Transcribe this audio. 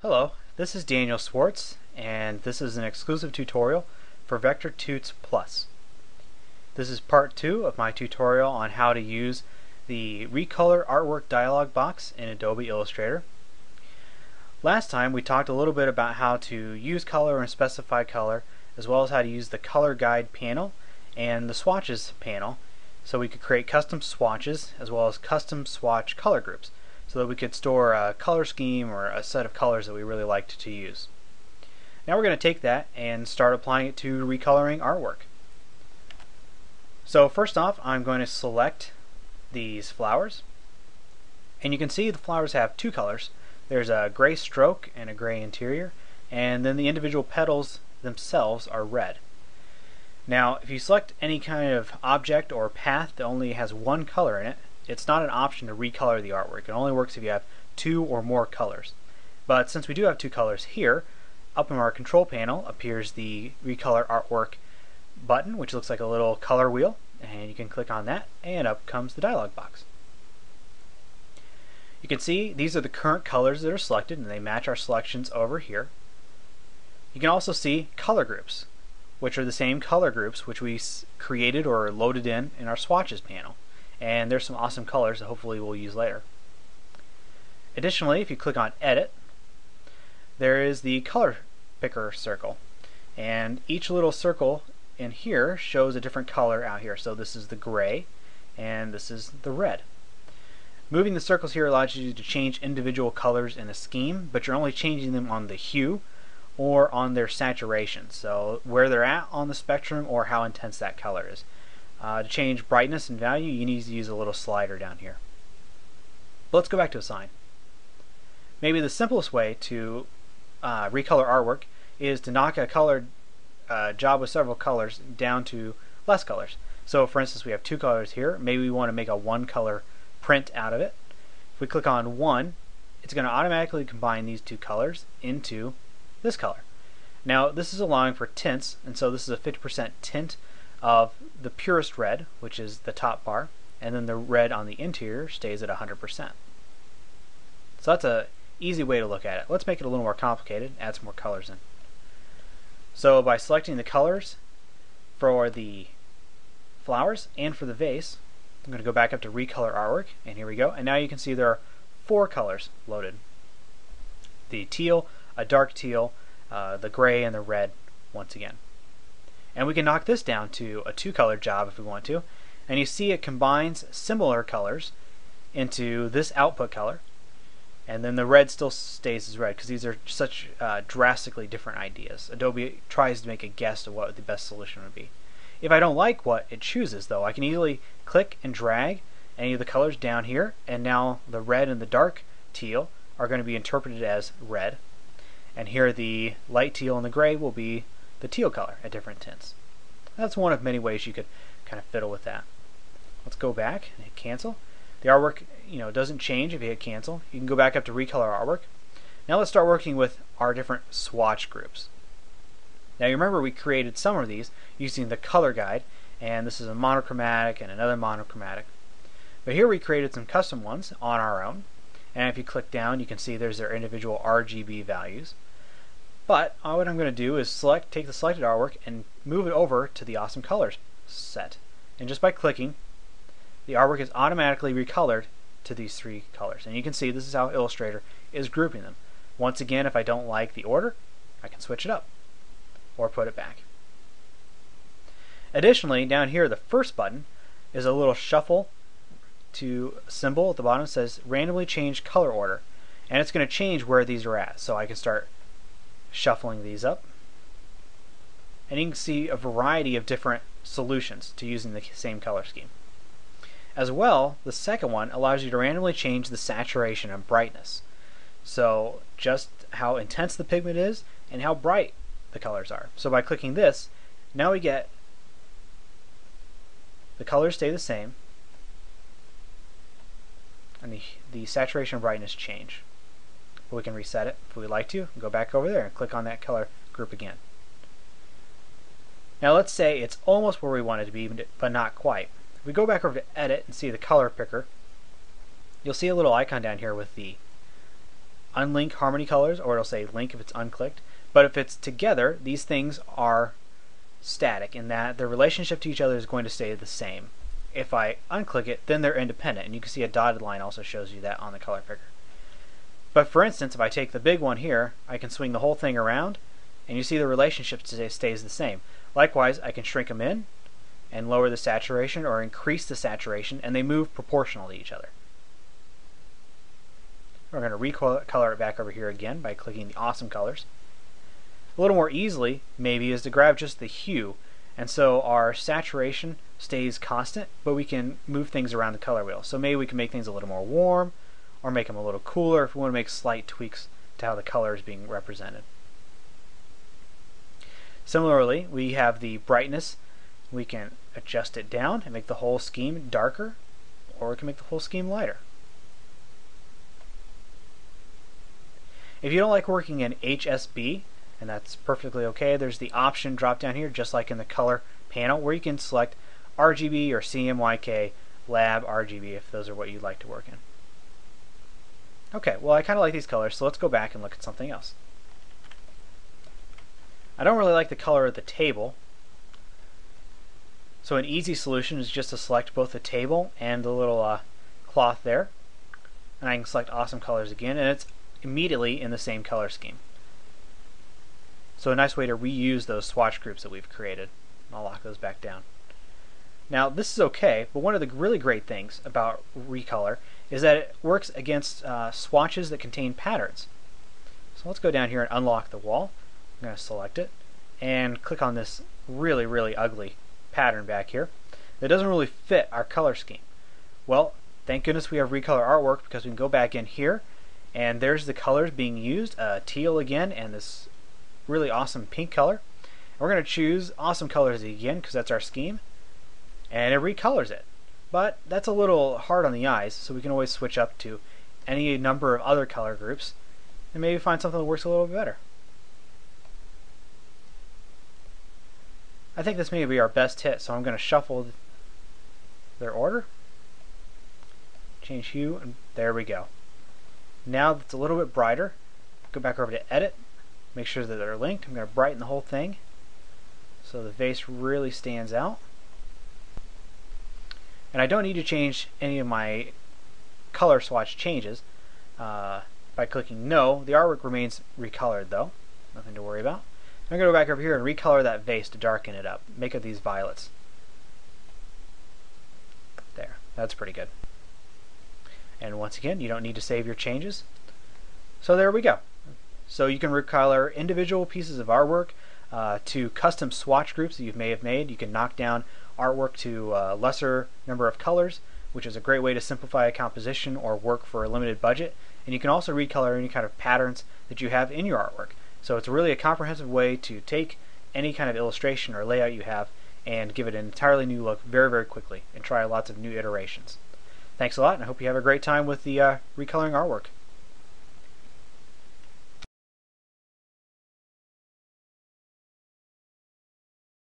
Hello, this is Daniel Swartz, and this is an exclusive tutorial for Vector Tuts Plus. This is part two of my tutorial on how to use the Recolor Artwork dialog box in Adobe Illustrator. Last time we talked a little bit about how to use color and specify color, as well as how to use the Color Guide panel and the Swatches panel, so we could create custom swatches as well as custom swatch color groups so that we could store a color scheme or a set of colors that we really liked to use. Now we're going to take that and start applying it to recoloring artwork. So first off, I'm going to select these flowers. And you can see the flowers have two colors. There's a gray stroke and a gray interior, and then the individual petals themselves are red. Now, if you select any kind of object or path that only has one color in it, it's not an option to recolor the artwork. It only works if you have two or more colors. But since we do have two colors here, up in our control panel appears the recolor artwork button, which looks like a little color wheel, and you can click on that, and up comes the dialog box. You can see these are the current colors that are selected, and they match our selections over here. You can also see color groups, which are the same color groups which we created or loaded in in our swatches panel and there's some awesome colors that hopefully we'll use later. Additionally, if you click on Edit, there is the color picker circle, and each little circle in here shows a different color out here. So this is the gray, and this is the red. Moving the circles here allows you to change individual colors in a scheme, but you're only changing them on the hue or on their saturation, so where they're at on the spectrum or how intense that color is. Uh, to change brightness and value, you need to use a little slider down here. But let's go back to assign. Maybe the simplest way to uh, recolor artwork is to knock a colored uh, job with several colors down to less colors. So for instance, we have two colors here. Maybe we want to make a one color print out of it. If we click on one, it's going to automatically combine these two colors into this color. Now this is allowing for tints, and so this is a 50% tint of the purest red, which is the top bar, and then the red on the interior stays at 100%. So that's a easy way to look at it. Let's make it a little more complicated, add some more colors in. So by selecting the colors for the flowers and for the vase, I'm going to go back up to recolor artwork, and here we go. And now you can see there are four colors loaded. The teal, a dark teal, uh, the gray, and the red once again. And we can knock this down to a two color job if we want to. And you see it combines similar colors into this output color. And then the red still stays as red because these are such uh, drastically different ideas. Adobe tries to make a guess of what the best solution would be. If I don't like what it chooses though, I can easily click and drag any of the colors down here and now the red and the dark teal are going to be interpreted as red. And here the light teal and the gray will be the teal color at different tints. That's one of many ways you could kind of fiddle with that. Let's go back and hit cancel. The artwork you know doesn't change if you hit cancel. You can go back up to recolor artwork. Now let's start working with our different swatch groups. Now you remember we created some of these using the color guide and this is a monochromatic and another monochromatic. But here we created some custom ones on our own and if you click down you can see there's their individual RGB values. But uh, what I'm going to do is select, take the selected artwork and move it over to the Awesome Colors set. And just by clicking, the artwork is automatically recolored to these three colors. And you can see this is how Illustrator is grouping them. Once again, if I don't like the order, I can switch it up or put it back. Additionally, down here, the first button is a little shuffle to symbol at the bottom. Says randomly change color order. And it's going to change where these are at. So I can start shuffling these up. And you can see a variety of different solutions to using the same color scheme. As well, the second one allows you to randomly change the saturation and brightness. So just how intense the pigment is and how bright the colors are. So by clicking this, now we get the colors stay the same and the, the saturation and brightness change we can reset it if we'd like to. Go back over there and click on that color group again. Now let's say it's almost where we want it to be, but not quite. If we go back over to Edit and see the color picker, you'll see a little icon down here with the unlink harmony colors, or it'll say link if it's unclicked. But if it's together, these things are static in that their relationship to each other is going to stay the same. If I unclick it, then they're independent, and you can see a dotted line also shows you that on the color picker. But for instance, if I take the big one here, I can swing the whole thing around, and you see the relationship stays the same. Likewise, I can shrink them in and lower the saturation or increase the saturation, and they move proportional to each other. We're going to recolor it back over here again by clicking the awesome colors. A little more easily, maybe, is to grab just the hue, and so our saturation stays constant, but we can move things around the color wheel. So maybe we can make things a little more warm, or make them a little cooler if we want to make slight tweaks to how the color is being represented. Similarly, we have the brightness. We can adjust it down and make the whole scheme darker, or we can make the whole scheme lighter. If you don't like working in HSB, and that's perfectly okay, there's the option drop down here, just like in the color panel, where you can select RGB or CMYK lab RGB if those are what you'd like to work in. Okay, well I kind of like these colors, so let's go back and look at something else. I don't really like the color of the table, so an easy solution is just to select both the table and the little uh, cloth there, and I can select awesome colors again, and it's immediately in the same color scheme. So a nice way to reuse those swatch groups that we've created. I'll lock those back down. Now this is okay, but one of the really great things about Recolor is that it works against uh, swatches that contain patterns. So let's go down here and unlock the wall. I'm going to select it and click on this really, really ugly pattern back here that doesn't really fit our color scheme. Well, thank goodness we have Recolor Artwork because we can go back in here and there's the colors being used, uh, teal again and this really awesome pink color. And we're going to choose awesome colors again because that's our scheme and it recolors it. But that's a little hard on the eyes, so we can always switch up to any number of other color groups and maybe find something that works a little bit better. I think this may be our best hit, so I'm going to shuffle their order, change hue, and there we go. Now it's a little bit brighter, go back over to edit, make sure that they're linked. I'm going to brighten the whole thing so the vase really stands out. And I don't need to change any of my color swatch changes uh, by clicking no. The artwork remains recolored though, nothing to worry about. I'm going to go back over here and recolor that vase to darken it up, make it these violets. There, that's pretty good. And once again, you don't need to save your changes. So there we go. So you can recolor individual pieces of artwork uh, to custom swatch groups that you may have made. You can knock down artwork to a lesser number of colors, which is a great way to simplify a composition or work for a limited budget. And you can also recolor any kind of patterns that you have in your artwork. So it's really a comprehensive way to take any kind of illustration or layout you have and give it an entirely new look very, very quickly and try lots of new iterations. Thanks a lot, and I hope you have a great time with the uh, recoloring artwork.